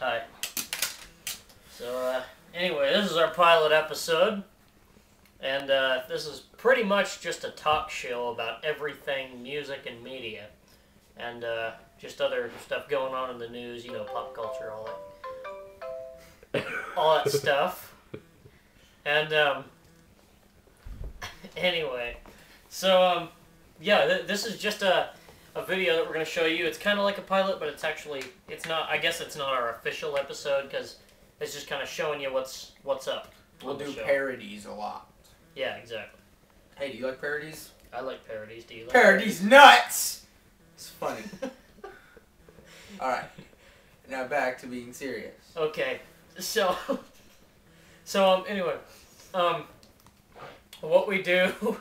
Hi. So, uh, anyway, this is our pilot episode. And uh, this is pretty much just a talk show about everything music and media. And uh, just other stuff going on in the news, you know, pop culture, all that. All that stuff. And, um, anyway. So, um, yeah, th- this is just a a video that we're going to show you. It's kind of like a pilot, but it's actually it's not. I guess it's not our official episode because it's just kind of showing you what's what's up. We'll do show. parodies a lot. Yeah, exactly. Hey, do you like parodies? I like parodies. Do you? Like Parodies nuts! It's funny. Alright. Now back to being serious. Okay, so so um anyway, um what we do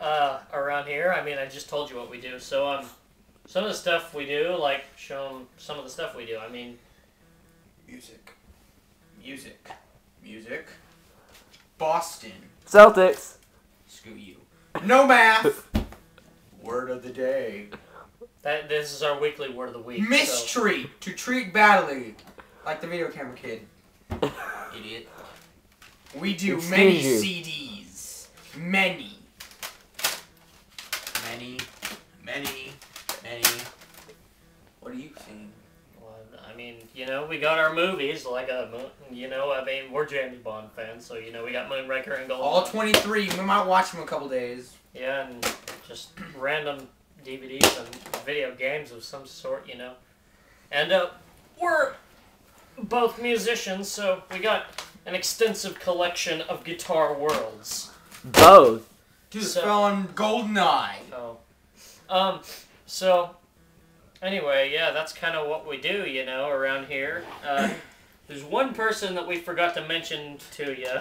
uh around here. I mean, I just told you what we do. So um some of the stuff we do, like show 'em some of the stuff we do. I mean, Music. Music. Music. Boston. Celtics. Screw you. No math! Word of the day. that this is our weekly word of the week. so- Mistreat. To treat badly. Like the video camera kid. Idiot. We do Excuse many you. CDs. Many. Many. Many. Many. What are you seeing? Well, I mean, you know, we got our movies like a, you know, I mean, we're James Bond fans, so you know, we got Moonraker and Gold. All 23. We might watch them a couple days. Yeah, and just random DVDs and video games of some sort, you know. And uh, we're both musicians, so we got an extensive collection of guitar worlds. Both. Dude, So- fell on Goldeneye. Oh, um, so anyway, yeah, that's kind of what we do, you know, around here. Uh, there's one person that we forgot to mention to you,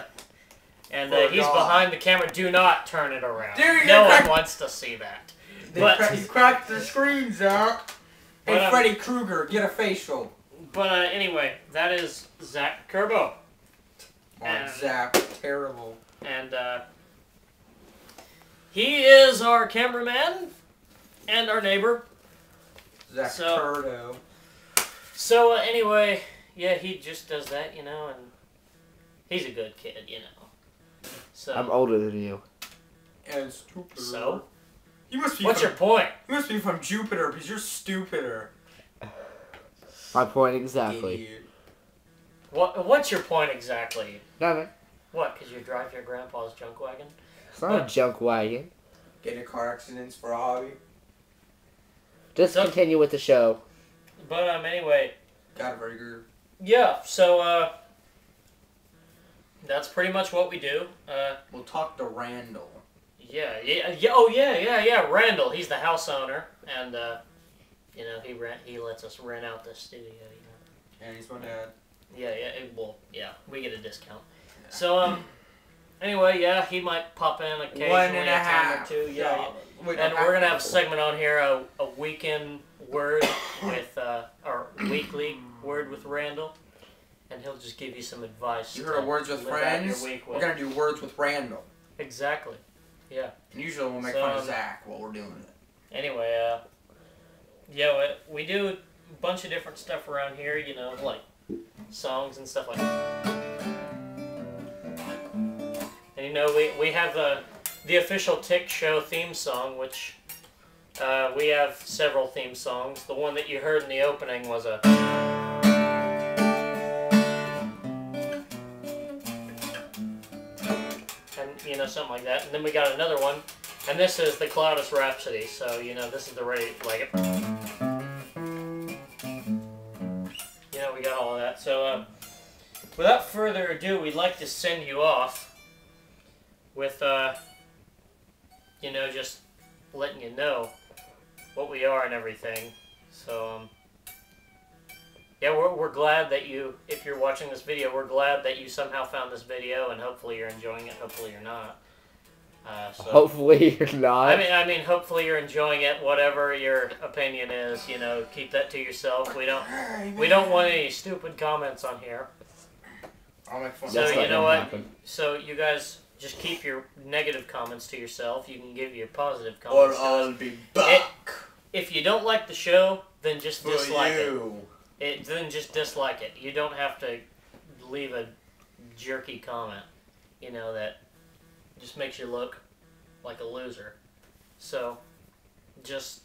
and uh, he's behind the camera. Do not turn it around. Dude, no one wants to see that. They But- cra- he cracked the screens out. Hey, But, um, Freddy Krueger, get a facial. But uh, anyway, that is Zach Kerbo, And- Zach, terrible. and uh, he is our cameraman and our neighbor. Zach So- Turdo. So uh, anyway, yeah, he just does that, you know, and he's a good kid, you know. So, I'm older than you. And stupider. so You must be what's from, your point? You must be from Jupiter because you're stupider. My point exactly. Idiot. What What's your point exactly? Nothing. What? Because you drive your grandpa's junk wagon? It's not a junk wagon. Get in car accidents for a hobby. Just So- continue with the show. But um, anyway, Got a burger. yeah. So uh, that's pretty much what we do. Uh, We'll talk to Randall. yeah, yeah, yeah. Oh yeah, yeah, yeah. Randall, he's the house owner, and uh, you know he rent he lets us rent out the studio. You know. And he's my dad. Yeah, yeah. It, well, yeah, we get a discount. Yeah. So um, anyway, yeah, he might pop in occasionally One and a time half. or two. Yeah, yeah. Wait, And we're gonna have a segment on here, a, a weekend word with uh, our weekly word with Randall, and he'll just give you some advice. You heard of Words with live out your Friends? week We're gonna do Words with Randall. Exactly. Yeah. And usually we'll make So, fun um, of Zach while we're doing it. Anyway, uh, yeah, we, we do a bunch of different stuff around here. You know, like songs and stuff like. that. You know, we we have the the official Tick Show theme song, which. Uh, we have several theme songs. The one that you heard in the opening was a. And, you know, something like that. And then we got another one. And this is the Cloudus Rhapsody. So, you know, this is the ready, like. You know, we got all of that. So, um, without further ado, we'd like to send you off with, uh, you know, just letting you know what we are and everything. So, um, yeah, we're, we're glad that you, if you're watching this video, we're glad that you somehow found this video, and hopefully you're enjoying it. Hopefully you're not. Uh, so. Hopefully you're not. I mean, I mean, hopefully you're enjoying it. Whatever your opinion is, you know, keep that to yourself. We don't, we don't want any stupid comments on here. I'll make fun So That's you know what? happen. So you guys just keep your negative comments to yourself. You can give your positive comments. to us. I'll be back If you don't like the show, then just for dislike it. you. it. Then just dislike it. You don't have to leave a jerky comment. You know that just makes you look like a loser. So, just,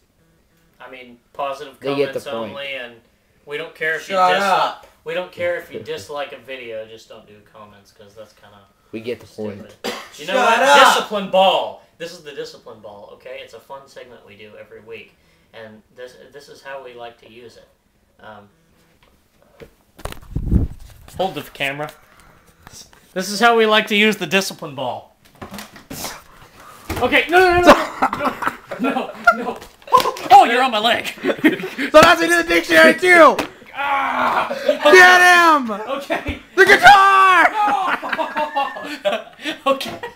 I mean, positive They comments only, and we don't care if Shut you dislike. up. We don't care if you dislike a video. Just don't do comments because that's kind of We get the point. stupid. You know Shut what? up. Discipline ball. This is the discipline ball. Okay, it's a fun segment we do every week, and this this is how we like to use it. Um, hold the camera. This is how we like to use the discipline ball. Okay, no, no, no, no, no, no. Oh, you're on my leg. So that's into the dictionary too. ah, Get him! okay. The guitar! okay.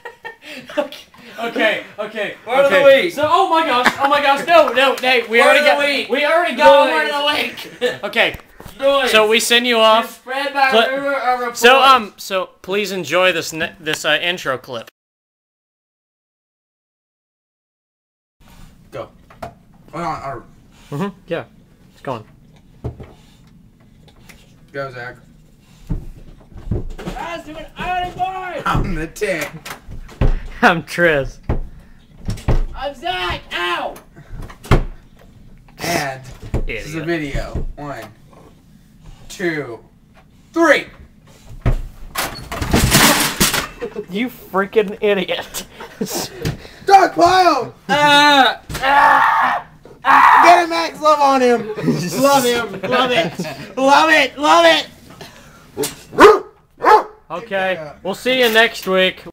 Okay. Okay. Okay. Word of the okay. week. So, oh my gosh. Oh my gosh. No, no, Nate. We Word already got. week. We already got Noise. word of the week. okay. Noise. So we send you off. Spread by Pl- rumor or report. So um. So please enjoy this ne- this uh, intro clip. Go. Hold on. Or, Mhm. Yeah. It's going. go, Zach. Guys, do an iron boy. I'm the tick. I'm Triz. I'm Zach. Ow! And this is a video. One, two, three. You freaking idiot. Dog pile! Ah! Ah! Get him, Max. Love on him. love him. Love it. Love it. Love it. okay. We'll see you next week.